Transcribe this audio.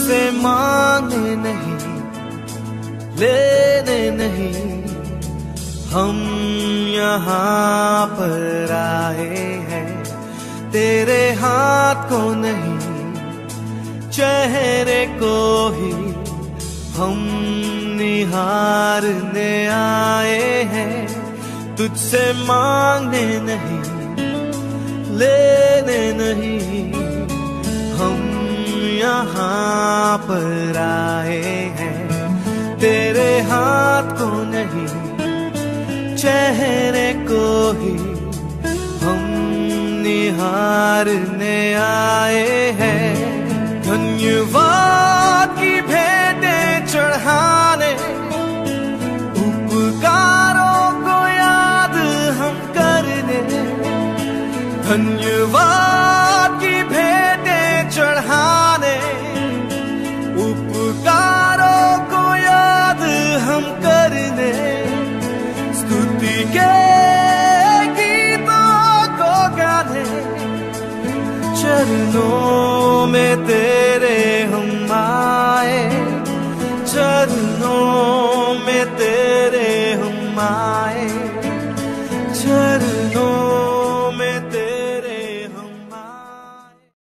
तुझसे मांगने नहीं, लेने नहीं। हम यहाँ पर आए हैं, तेरे हाथ को नहीं, चेहरे को ही हम निहारने आए हैं। तुझसे मांगने नहीं, लेने नहीं। यहाँ पर आए हैं। तेरे हाथ को नहीं, चेहरे को ही हम निहारने आए हैं। धन्यवाद की भेंटें चढ़ाने, उपकारों को याद हम करने। धन्यवाद चरणों में तेरे हम आए। चरणों में तेरे हम आए। चरणों